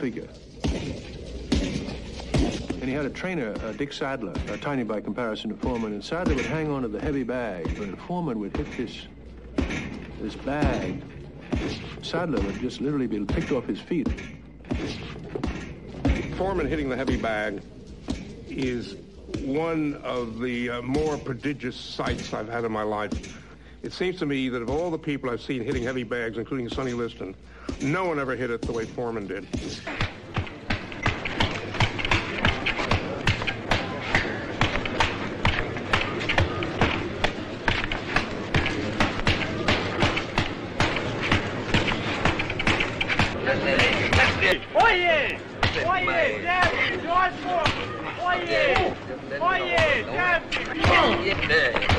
figure. And he had a trainer, uh, Dick Sadler, uh, tiny by comparison to Foreman, and Sadler would hang on to the heavy bag, but Foreman would hit this, this bag. Sadler would just literally be picked off his feet. Foreman hitting the heavy bag is one of the uh, more prodigious sights I've had in my life. It seems to me that of all the people I've seen hitting heavy bags, including Sonny Liston, no one ever hit it the way Foreman did. Oye! Oye, Daphne, George Foreman! Oye! Oye, Daphne! Oye!